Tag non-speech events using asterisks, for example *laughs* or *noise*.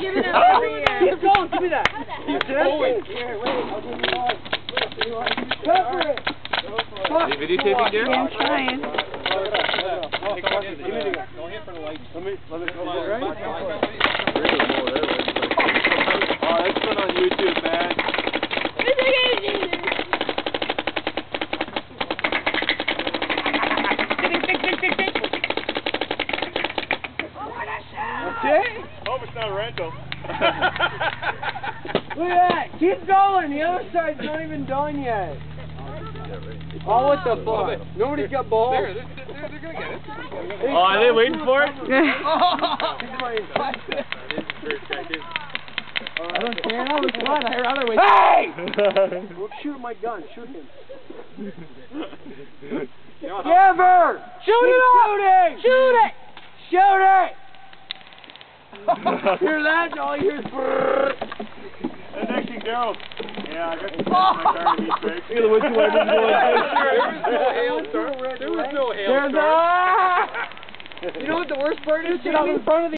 Give it up oh, over here. Keep going, give me that. Keep going. Here, wait, I'll give you one. Cover it. Are you videotaping, dear? Yeah, I'm trying. Don't hit for the light. Let me, let me, right? Oh, Okay. Hope it's not a rental. Look at that. Keep going. The other side's not even done yet. Oh, what the fuck? Nobody's got balls. There, they're, they're, they're gonna get it. Oh, are they waiting for it? *laughs* I *laughs* don't care. That was fun. I'd rather wait. Hey! *laughs* Don't shoot my gun. Shoot him. Never! Shoot it Shooting! Shoot it! Shoot it! *laughs* Hear that? All you hear is brrrr. That's actually Daryl. Yeah, I got the *laughs* my car to be fixed. Look at the windshield wipers. There was no *laughs* hail, sir. There was no hail, There's sir. a... You know what the worst part is? Get out in front of the